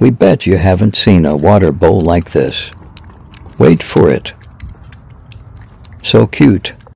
We bet you haven't seen a water bowl like this. Wait for it. So cute.